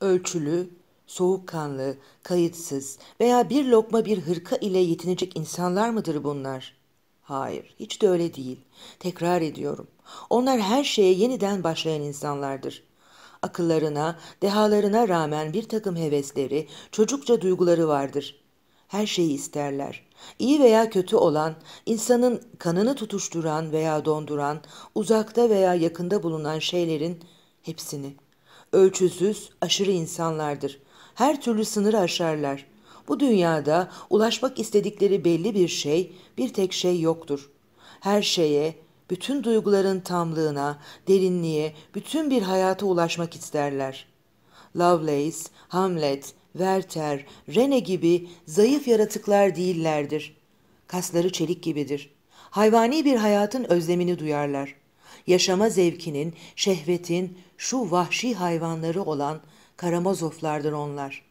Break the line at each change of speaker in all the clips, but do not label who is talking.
Ölçülü, soğukkanlı, kayıtsız veya bir lokma bir hırka ile yetinecek insanlar mıdır bunlar? Hayır, hiç de öyle değil. Tekrar ediyorum. Onlar her şeye yeniden başlayan insanlardır. Akıllarına, dehalarına rağmen bir takım hevesleri, çocukça duyguları vardır. Her şeyi isterler. İyi veya kötü olan, insanın kanını tutuşturan veya donduran, uzakta veya yakında bulunan şeylerin hepsini. Ölçüsüz, aşırı insanlardır. Her türlü sınırı aşarlar. Bu dünyada ulaşmak istedikleri belli bir şey, bir tek şey yoktur. Her şeye, bütün duyguların tamlığına, derinliğe, bütün bir hayata ulaşmak isterler. Lovelace, Hamlet, Werther, Rene gibi zayıf yaratıklar değillerdir. Kasları çelik gibidir. Hayvani bir hayatın özlemini duyarlar. Yaşama zevkinin, şehvetin şu vahşi hayvanları olan karamazoflardır onlar.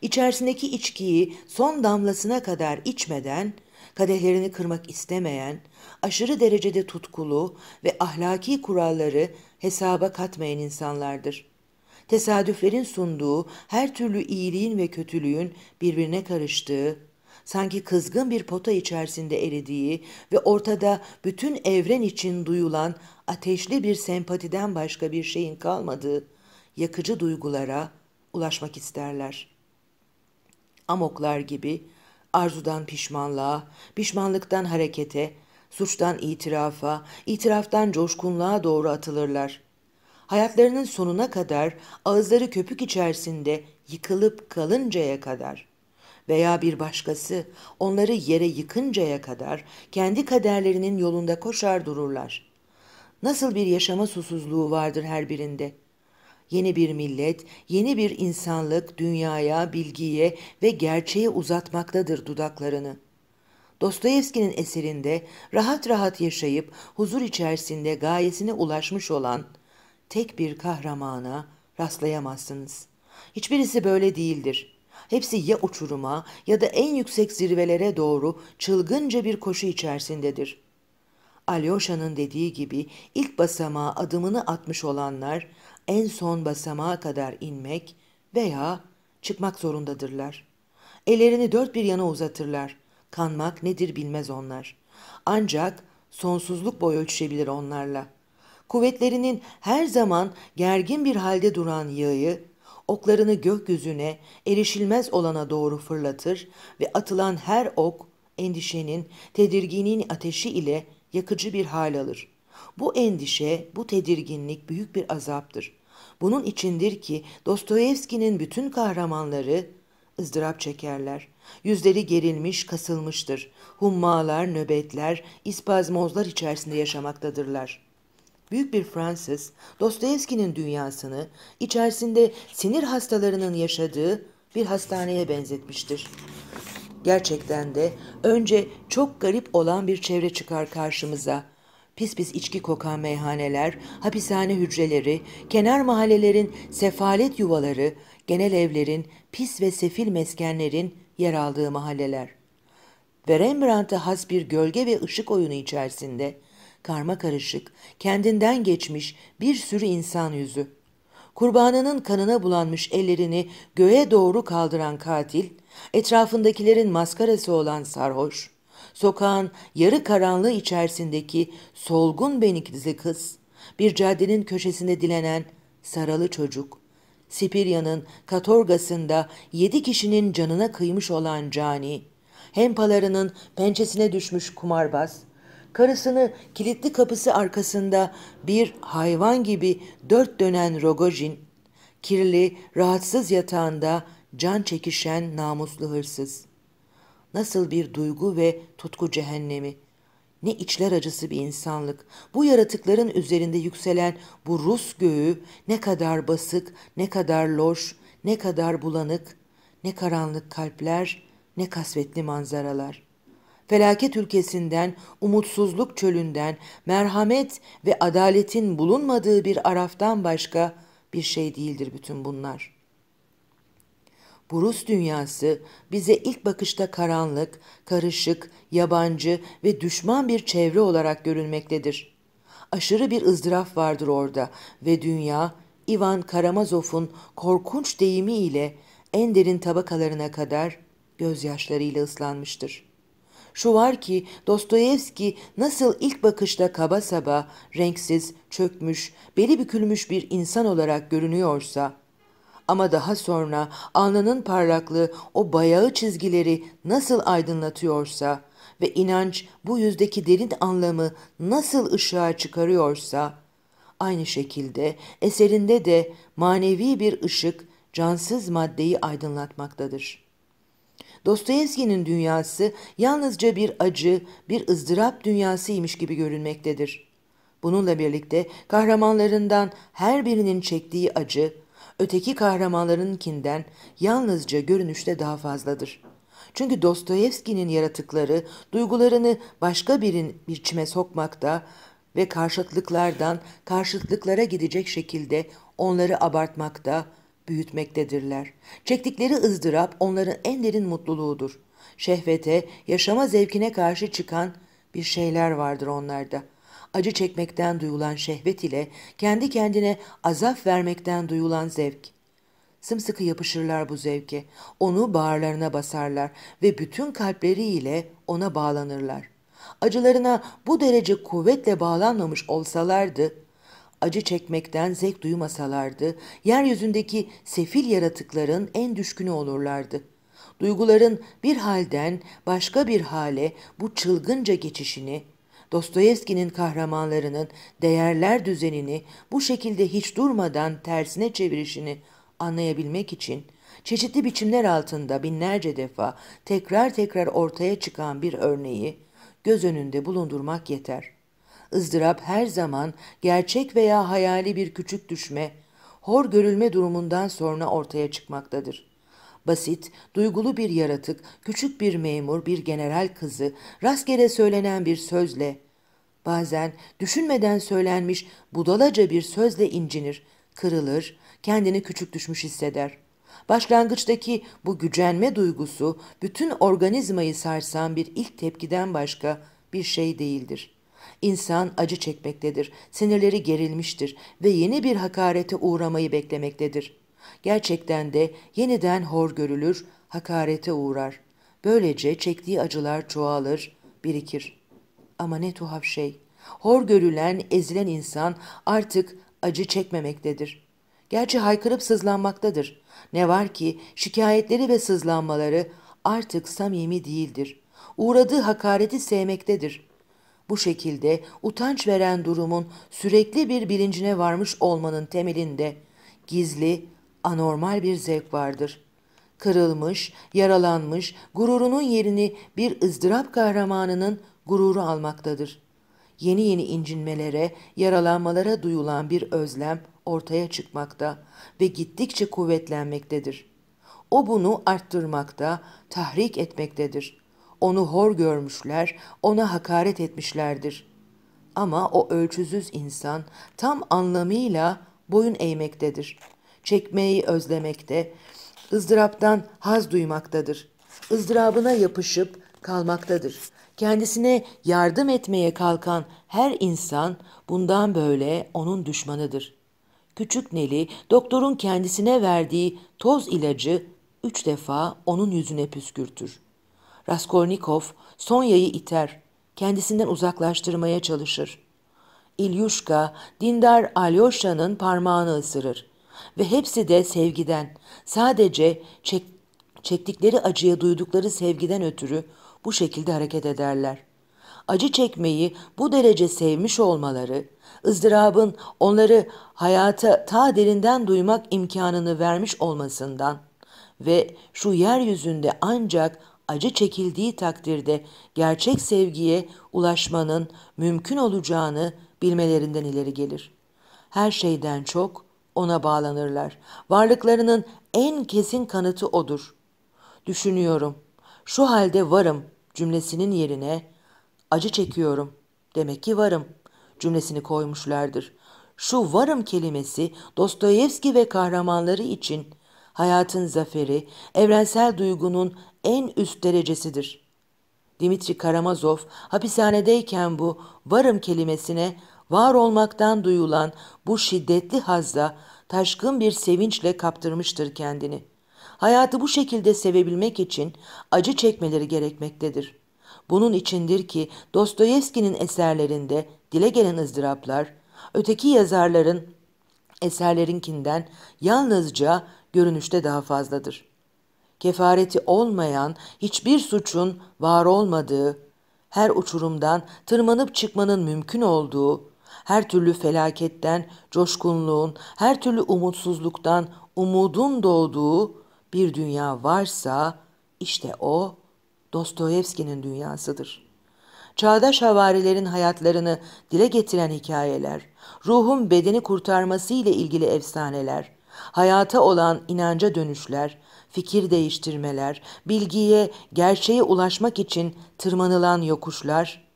İçerisindeki içkiyi son damlasına kadar içmeden, kadehlerini kırmak istemeyen, aşırı derecede tutkulu ve ahlaki kuralları hesaba katmayan insanlardır. Tesadüflerin sunduğu her türlü iyiliğin ve kötülüğün birbirine karıştığı, sanki kızgın bir pota içerisinde eridiği ve ortada bütün evren için duyulan ateşli bir sempatiden başka bir şeyin kalmadığı yakıcı duygulara ulaşmak isterler. Amoklar gibi arzudan pişmanlığa, pişmanlıktan harekete, suçtan itirafa, itiraftan coşkunluğa doğru atılırlar. Hayatlarının sonuna kadar ağızları köpük içerisinde yıkılıp kalıncaya kadar veya bir başkası onları yere yıkıncaya kadar kendi kaderlerinin yolunda koşar dururlar. Nasıl bir yaşama susuzluğu vardır her birinde. Yeni bir millet, yeni bir insanlık dünyaya, bilgiye ve gerçeğe uzatmaktadır dudaklarını.'' Dostoyevski'nin eserinde rahat rahat yaşayıp huzur içerisinde gayesine ulaşmış olan tek bir kahramana rastlayamazsınız. Hiçbirisi böyle değildir. Hepsi ya uçuruma ya da en yüksek zirvelere doğru çılgınca bir koşu içerisindedir. Alyosha'nın dediği gibi ilk basamağa adımını atmış olanlar en son basamağa kadar inmek veya çıkmak zorundadırlar. Ellerini dört bir yana uzatırlar. Kanmak nedir bilmez onlar. Ancak sonsuzluk boy ölçüşebilir onlarla. Kuvvetlerinin her zaman gergin bir halde duran yağı, oklarını gökyüzüne, erişilmez olana doğru fırlatır ve atılan her ok, endişenin, tedirginin ateşi ile yakıcı bir hal alır. Bu endişe, bu tedirginlik büyük bir azaptır. Bunun içindir ki Dostoyevski'nin bütün kahramanları ızdırap çekerler. Yüzleri gerilmiş, kasılmıştır. Hummalar, nöbetler, ispazmozlar içerisinde yaşamaktadırlar. Büyük bir Fransız, Dostoyevski'nin dünyasını içerisinde sinir hastalarının yaşadığı bir hastaneye benzetmiştir. Gerçekten de önce çok garip olan bir çevre çıkar karşımıza. Pis pis içki kokan meyhaneler, hapishane hücreleri, kenar mahallelerin sefalet yuvaları, genel evlerin, pis ve sefil meskenlerin yer aldığı mahalleler. Ve Rembrandt'a has bir gölge ve ışık oyunu içerisinde karma karışık, kendinden geçmiş bir sürü insan yüzü. Kurbanının kanına bulanmış ellerini göğe doğru kaldıran katil, etrafındakilerin maskarası olan sarhoş, sokağın yarı karanlığı içerisindeki solgun benikli kız, bir caddenin köşesinde dilenen saralı çocuk, Sipirya'nın katorgasında yedi kişinin canına kıymış olan cani, hempalarının pençesine düşmüş kumarbaz, karısını kilitli kapısı arkasında bir hayvan gibi dört dönen Rogojin, kirli, rahatsız yatağında can çekişen namuslu hırsız. Nasıl bir duygu ve tutku cehennemi, ne içler acısı bir insanlık. Bu yaratıkların üzerinde yükselen bu Rus göğü ne kadar basık, ne kadar loş, ne kadar bulanık, ne karanlık kalpler, ne kasvetli manzaralar. Felaket ülkesinden, umutsuzluk çölünden, merhamet ve adaletin bulunmadığı bir araftan başka bir şey değildir bütün bunlar.'' Bu Rus dünyası bize ilk bakışta karanlık, karışık, yabancı ve düşman bir çevre olarak görünmektedir. Aşırı bir ızdıraf vardır orada ve dünya Ivan Karamazov'un korkunç deyimiyle en derin tabakalarına kadar gözyaşlarıyla ıslanmıştır. Şu var ki Dostoyevski nasıl ilk bakışta kaba saba, renksiz, çökmüş, beli bükülmüş bir insan olarak görünüyorsa, ama daha sonra alnının parlaklığı o bayağı çizgileri nasıl aydınlatıyorsa ve inanç bu yüzdeki derin anlamı nasıl ışığa çıkarıyorsa, aynı şekilde eserinde de manevi bir ışık cansız maddeyi aydınlatmaktadır.'' Dostoyevski'nin dünyası yalnızca bir acı, bir ızdırap dünyasıymış gibi görünmektedir. Bununla birlikte kahramanlarından her birinin çektiği acı, öteki kahramanlarınkinden yalnızca görünüşte daha fazladır. Çünkü Dostoyevski'nin yaratıkları duygularını başka birin biçime sokmakta ve karşıtlıklardan karşıtlıklara gidecek şekilde onları abartmakta, büyütmektedirler. Çektikleri ızdırap onların en derin mutluluğudur. Şehvete, yaşama zevkine karşı çıkan bir şeyler vardır onlarda. Acı çekmekten duyulan şehvet ile kendi kendine azap vermekten duyulan zevk. Sımsıkı yapışırlar bu zevke, onu bağırlarına basarlar ve bütün kalpleriyle ona bağlanırlar. Acılarına bu derece kuvvetle bağlanmamış olsalardı, acı çekmekten zevk duymasalardı, yeryüzündeki sefil yaratıkların en düşkünü olurlardı. Duyguların bir halden başka bir hale bu çılgınca geçişini, Dostoyevski'nin kahramanlarının değerler düzenini bu şekilde hiç durmadan tersine çevirişini anlayabilmek için çeşitli biçimler altında binlerce defa tekrar tekrar ortaya çıkan bir örneği göz önünde bulundurmak yeter ızdırap her zaman gerçek veya hayali bir küçük düşme, hor görülme durumundan sonra ortaya çıkmaktadır. Basit, duygulu bir yaratık, küçük bir memur, bir general kızı, rastgele söylenen bir sözle, bazen düşünmeden söylenmiş budalaca bir sözle incinir, kırılır, kendini küçük düşmüş hisseder. Başlangıçtaki bu gücenme duygusu bütün organizmayı sarsan bir ilk tepkiden başka bir şey değildir.'' İnsan acı çekmektedir, sinirleri gerilmiştir ve yeni bir hakarete uğramayı beklemektedir. Gerçekten de yeniden hor görülür, hakarete uğrar. Böylece çektiği acılar çoğalır, birikir. Ama ne tuhaf şey. Hor görülen, ezilen insan artık acı çekmemektedir. Gerçi haykırıp sızlanmaktadır. Ne var ki şikayetleri ve sızlanmaları artık samimi değildir. Uğradığı hakareti sevmektedir. Bu şekilde utanç veren durumun sürekli bir bilincine varmış olmanın temelinde gizli, anormal bir zevk vardır. Kırılmış, yaralanmış, gururunun yerini bir ızdırap kahramanının gururu almaktadır. Yeni yeni incinmelere, yaralanmalara duyulan bir özlem ortaya çıkmakta ve gittikçe kuvvetlenmektedir. O bunu arttırmakta, tahrik etmektedir.'' Onu hor görmüşler, ona hakaret etmişlerdir. Ama o ölçüsüz insan tam anlamıyla boyun eğmektedir. Çekmeyi özlemekte, ızdıraptan haz duymaktadır. ızdırabına yapışıp kalmaktadır. Kendisine yardım etmeye kalkan her insan bundan böyle onun düşmanıdır. Küçük Neli doktorun kendisine verdiği toz ilacı üç defa onun yüzüne püskürtür. Raskolnikov Sonya'yı iter, kendisinden uzaklaştırmaya çalışır. İlyuşka, dindar Alyosha'nın parmağını ısırır. Ve hepsi de sevgiden, sadece çek, çektikleri acıya duydukları sevgiden ötürü bu şekilde hareket ederler. Acı çekmeyi bu derece sevmiş olmaları, ızdırabın onları hayata ta derinden duymak imkanını vermiş olmasından ve şu yeryüzünde ancak acı çekildiği takdirde gerçek sevgiye ulaşmanın mümkün olacağını bilmelerinden ileri gelir. Her şeyden çok ona bağlanırlar. Varlıklarının en kesin kanıtı odur. Düşünüyorum. Şu halde varım cümlesinin yerine acı çekiyorum. Demek ki varım cümlesini koymuşlardır. Şu varım kelimesi Dostoyevski ve kahramanları için hayatın zaferi, evrensel duygunun en üst derecesidir. Dimitri Karamazov hapishanedeyken bu varım kelimesine var olmaktan duyulan bu şiddetli hazda taşkın bir sevinçle kaptırmıştır kendini. Hayatı bu şekilde sevebilmek için acı çekmeleri gerekmektedir. Bunun içindir ki Dostoyevski'nin eserlerinde dile gelen ızdıraplar, öteki yazarların eserlerinkinden yalnızca görünüşte daha fazladır. Kefareti olmayan hiçbir suçun var olmadığı, her uçurumdan tırmanıp çıkmanın mümkün olduğu, her türlü felaketten coşkunluğun, her türlü umutsuzluktan umudun doğduğu bir dünya varsa işte o Dostoyevski'nin dünyasıdır. Çağdaş havarilerin hayatlarını dile getiren hikayeler, ruhun bedeni kurtarması ile ilgili efsaneler, hayata olan inanca dönüşler, fikir değiştirmeler, bilgiye, gerçeğe ulaşmak için tırmanılan yokuşlar,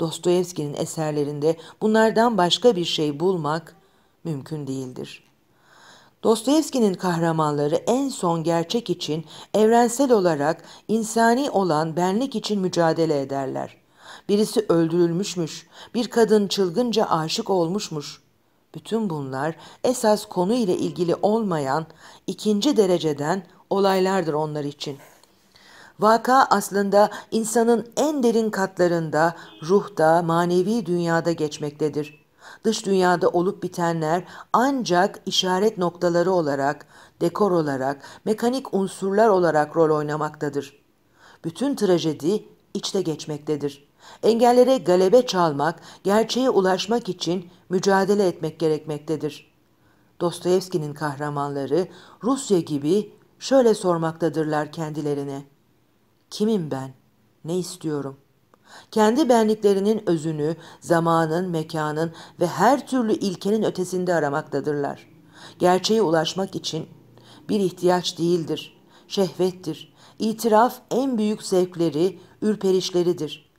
Dostoyevski'nin eserlerinde bunlardan başka bir şey bulmak mümkün değildir. Dostoyevski'nin kahramanları en son gerçek için evrensel olarak insani olan benlik için mücadele ederler. Birisi öldürülmüşmüş, bir kadın çılgınca aşık olmuşmuş. Bütün bunlar esas konu ile ilgili olmayan ikinci dereceden olaylardır onlar için. Vaka aslında insanın en derin katlarında, ruhta, manevi dünyada geçmektedir. Dış dünyada olup bitenler ancak işaret noktaları olarak, dekor olarak, mekanik unsurlar olarak rol oynamaktadır. Bütün trajedi içte geçmektedir. Engellere galebe çalmak, gerçeğe ulaşmak için mücadele etmek gerekmektedir. Dostoyevski'nin kahramanları Rusya gibi şöyle sormaktadırlar kendilerine. Kimim ben? Ne istiyorum? Kendi benliklerinin özünü zamanın, mekanın ve her türlü ilkenin ötesinde aramaktadırlar. Gerçeğe ulaşmak için bir ihtiyaç değildir, şehvettir. İtiraf en büyük zevkleri, ürperişleridir.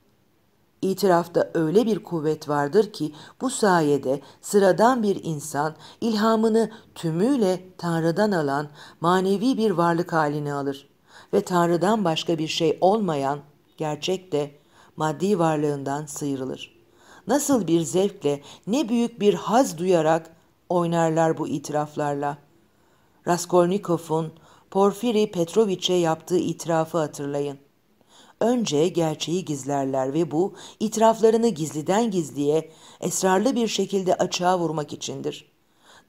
İtirafta öyle bir kuvvet vardır ki bu sayede sıradan bir insan ilhamını tümüyle Tanrı'dan alan manevi bir varlık haline alır ve Tanrı'dan başka bir şey olmayan gerçek de maddi varlığından sıyrılır. Nasıl bir zevkle, ne büyük bir haz duyarak oynarlar bu itiraflarla. Raskolnikov'un Porfiri Petroviç'e yaptığı itirafı hatırlayın. Önce gerçeği gizlerler ve bu itiraflarını gizliden gizliye esrarlı bir şekilde açığa vurmak içindir.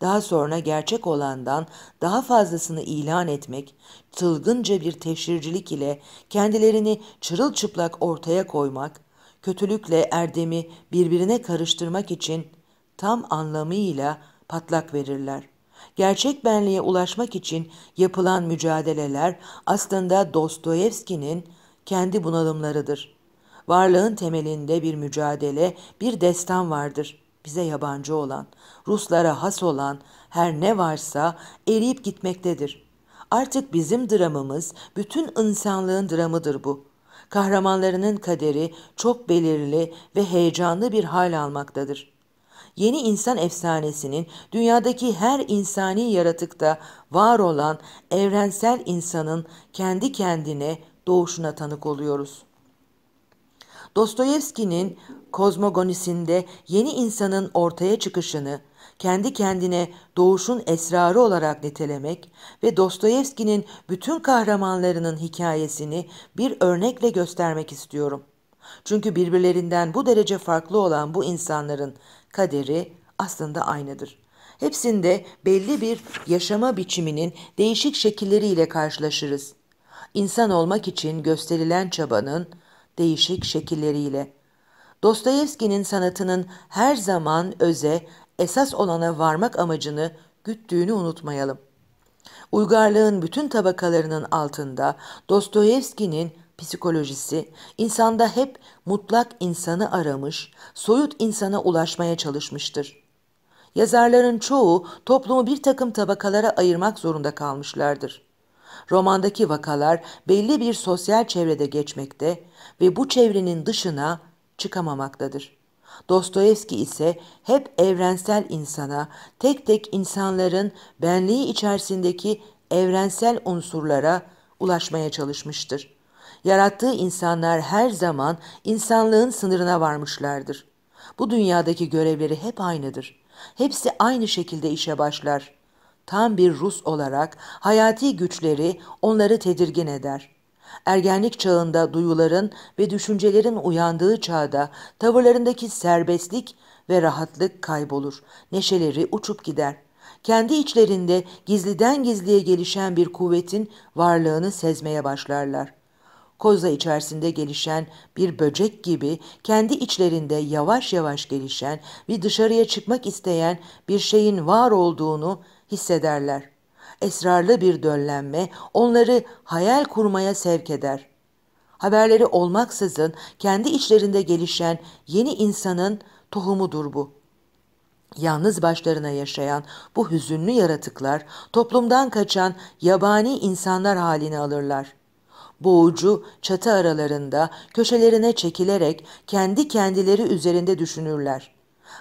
Daha sonra gerçek olandan daha fazlasını ilan etmek, çılgınca bir teşhircilik ile kendilerini çırılçıplak ortaya koymak, kötülükle erdemi birbirine karıştırmak için tam anlamıyla patlak verirler. Gerçek benliğe ulaşmak için yapılan mücadeleler aslında Dostoyevski'nin kendi bunalımlarıdır. Varlığın temelinde bir mücadele, bir destan vardır. Bize yabancı olan, Ruslara has olan her ne varsa eriyip gitmektedir. Artık bizim dramımız bütün insanlığın dramıdır bu. Kahramanlarının kaderi çok belirli ve heyecanlı bir hal almaktadır. Yeni insan efsanesinin dünyadaki her insani yaratıkta var olan evrensel insanın kendi kendine doğuşuna tanık oluyoruz. Dostoyevski'nin kozmogonisinde yeni insanın ortaya çıkışını kendi kendine doğuşun esrarı olarak nitelemek ve Dostoyevski'nin bütün kahramanlarının hikayesini bir örnekle göstermek istiyorum. Çünkü birbirlerinden bu derece farklı olan bu insanların kaderi aslında aynıdır. Hepsinde belli bir yaşama biçiminin değişik şekilleriyle karşılaşırız insan olmak için gösterilen çabanın değişik şekilleriyle. Dostoyevski'nin sanatının her zaman öze, esas olana varmak amacını güttüğünü unutmayalım. Uygarlığın bütün tabakalarının altında Dostoyevski'nin psikolojisi insanda hep mutlak insanı aramış, soyut insana ulaşmaya çalışmıştır. Yazarların çoğu toplumu bir takım tabakalara ayırmak zorunda kalmışlardır. Romandaki vakalar belli bir sosyal çevrede geçmekte ve bu çevrenin dışına çıkamamaktadır. Dostoyevski ise hep evrensel insana, tek tek insanların benliği içerisindeki evrensel unsurlara ulaşmaya çalışmıştır. Yarattığı insanlar her zaman insanlığın sınırına varmışlardır. Bu dünyadaki görevleri hep aynıdır. Hepsi aynı şekilde işe başlar. Tam bir Rus olarak hayati güçleri onları tedirgin eder. Ergenlik çağında duyuların ve düşüncelerin uyandığı çağda tavırlarındaki serbestlik ve rahatlık kaybolur. Neşeleri uçup gider. Kendi içlerinde gizliden gizliye gelişen bir kuvvetin varlığını sezmeye başlarlar koza içerisinde gelişen bir böcek gibi kendi içlerinde yavaş yavaş gelişen ve dışarıya çıkmak isteyen bir şeyin var olduğunu hissederler. Esrarlı bir döllenme onları hayal kurmaya sevk eder. Haberleri olmaksızın kendi içlerinde gelişen yeni insanın tohumudur bu. Yalnız başlarına yaşayan bu hüzünlü yaratıklar toplumdan kaçan yabani insanlar halini alırlar boğucu çatı aralarında köşelerine çekilerek kendi kendileri üzerinde düşünürler.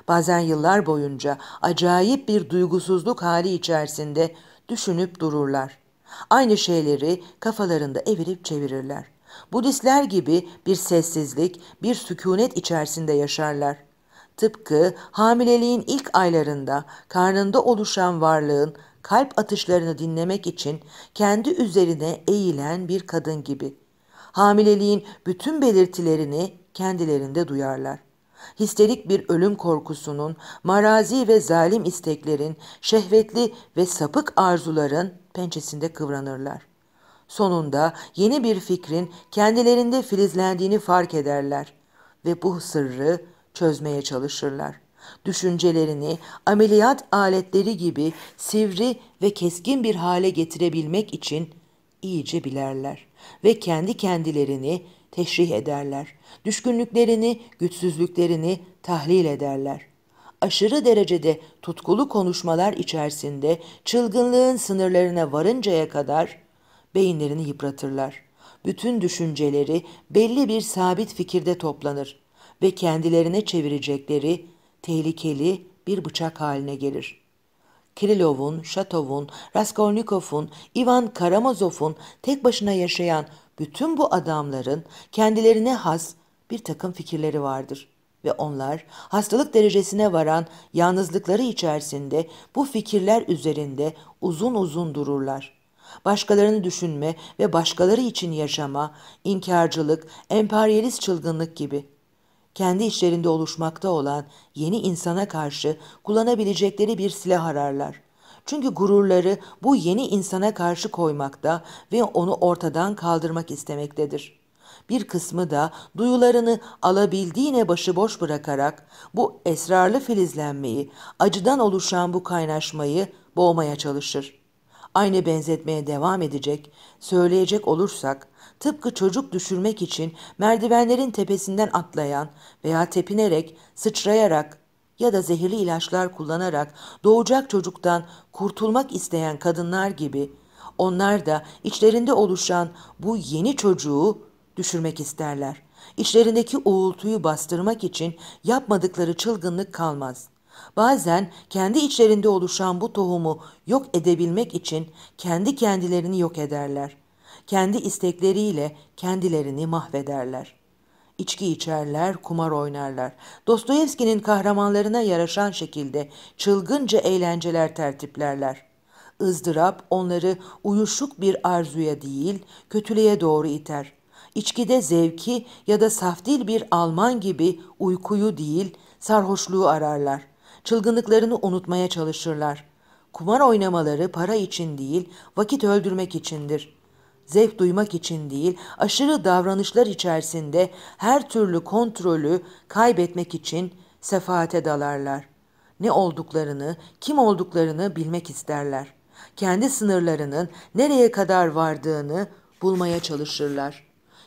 Bazen yıllar boyunca acayip bir duygusuzluk hali içerisinde düşünüp dururlar. Aynı şeyleri kafalarında evirip çevirirler. Budistler gibi bir sessizlik, bir sükunet içerisinde yaşarlar. Tıpkı hamileliğin ilk aylarında karnında oluşan varlığın kalp atışlarını dinlemek için kendi üzerine eğilen bir kadın gibi. Hamileliğin bütün belirtilerini kendilerinde duyarlar. Histerik bir ölüm korkusunun, marazi ve zalim isteklerin, şehvetli ve sapık arzuların pençesinde kıvranırlar. Sonunda yeni bir fikrin kendilerinde filizlendiğini fark ederler ve bu sırrı çözmeye çalışırlar düşüncelerini ameliyat aletleri gibi sivri ve keskin bir hale getirebilmek için iyice bilerler ve kendi kendilerini teşrih ederler. Düşkünlüklerini, güçsüzlüklerini tahlil ederler. Aşırı derecede tutkulu konuşmalar içerisinde çılgınlığın sınırlarına varıncaya kadar beyinlerini yıpratırlar. Bütün düşünceleri belli bir sabit fikirde toplanır ve kendilerine çevirecekleri tehlikeli bir bıçak haline gelir. Kirilov'un, Şatov'un, Raskolnikov'un, Ivan Karamazov'un tek başına yaşayan bütün bu adamların kendilerine has bir takım fikirleri vardır ve onlar hastalık derecesine varan yalnızlıkları içerisinde bu fikirler üzerinde uzun uzun dururlar. Başkalarını düşünme ve başkaları için yaşama, inkarcılık, emperyalist çılgınlık gibi.'' kendi içlerinde oluşmakta olan yeni insana karşı kullanabilecekleri bir silah ararlar. Çünkü gururları bu yeni insana karşı koymakta ve onu ortadan kaldırmak istemektedir. Bir kısmı da duyularını alabildiğine başıboş bırakarak bu esrarlı filizlenmeyi, acıdan oluşan bu kaynaşmayı boğmaya çalışır. Aynı benzetmeye devam edecek, söyleyecek olursak tıpkı çocuk düşürmek için merdivenlerin tepesinden atlayan veya tepinerek, sıçrayarak ya da zehirli ilaçlar kullanarak doğacak çocuktan kurtulmak isteyen kadınlar gibi onlar da içlerinde oluşan bu yeni çocuğu düşürmek isterler. İçlerindeki uğultuyu bastırmak için yapmadıkları çılgınlık kalmaz. Bazen kendi içlerinde oluşan bu tohumu yok edebilmek için kendi kendilerini yok ederler kendi istekleriyle kendilerini mahvederler. İçki içerler, kumar oynarlar. Dostoyevski'nin kahramanlarına yaraşan şekilde çılgınca eğlenceler tertiplerler. ızdırap onları uyuşuk bir arzuya değil, kötülüğe doğru iter. İçkide zevki ya da safdil bir Alman gibi uykuyu değil, sarhoşluğu ararlar. Çılgınlıklarını unutmaya çalışırlar. Kumar oynamaları para için değil, vakit öldürmek içindir zevk duymak için değil, aşırı davranışlar içerisinde her türlü kontrolü kaybetmek için sefaate dalarlar. Ne olduklarını, kim olduklarını bilmek isterler. Kendi sınırlarının nereye kadar vardığını bulmaya çalışırlar.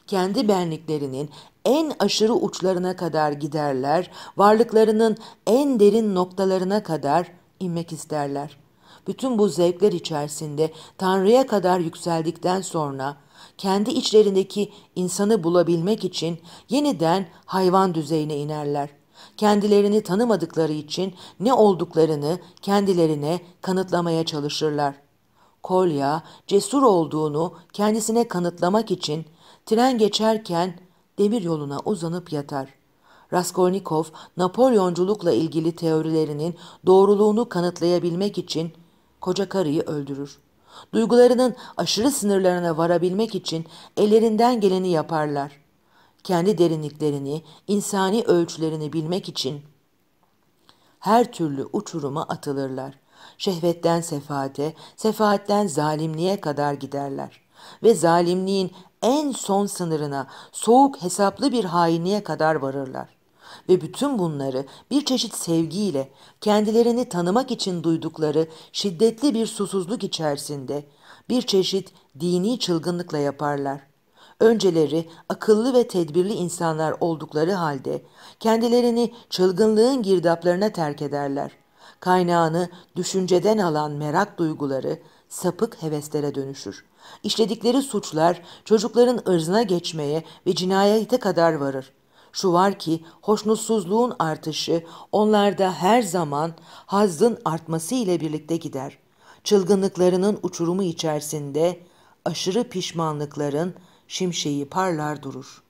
Kendi benliklerinin en aşırı uçlarına kadar giderler, varlıklarının en derin noktalarına kadar inmek isterler.'' bütün bu zevkler içerisinde Tanrı'ya kadar yükseldikten sonra kendi içlerindeki insanı bulabilmek için yeniden hayvan düzeyine inerler. Kendilerini tanımadıkları için ne olduklarını kendilerine kanıtlamaya çalışırlar. Kolya cesur olduğunu kendisine kanıtlamak için tren geçerken demir yoluna uzanıp yatar. Raskolnikov, Napolyonculukla ilgili teorilerinin doğruluğunu kanıtlayabilmek için koca karıyı öldürür. Duygularının aşırı sınırlarına varabilmek için ellerinden geleni yaparlar. Kendi derinliklerini, insani ölçülerini bilmek için her türlü uçuruma atılırlar. Şehvetten sefaate, sefaatten zalimliğe kadar giderler. Ve zalimliğin en son sınırına soğuk hesaplı bir hainliğe kadar varırlar. Ve bütün bunları bir çeşit sevgiyle kendilerini tanımak için duydukları şiddetli bir susuzluk içerisinde bir çeşit dini çılgınlıkla yaparlar. Önceleri akıllı ve tedbirli insanlar oldukları halde kendilerini çılgınlığın girdaplarına terk ederler. Kaynağını düşünceden alan merak duyguları sapık heveslere dönüşür. İşledikleri suçlar çocukların ırzına geçmeye ve cinayete kadar varır. Şu var ki hoşnutsuzluğun artışı onlarda her zaman hazzın artması ile birlikte gider. Çılgınlıklarının uçurumu içerisinde aşırı pişmanlıkların şimşeği parlar durur.''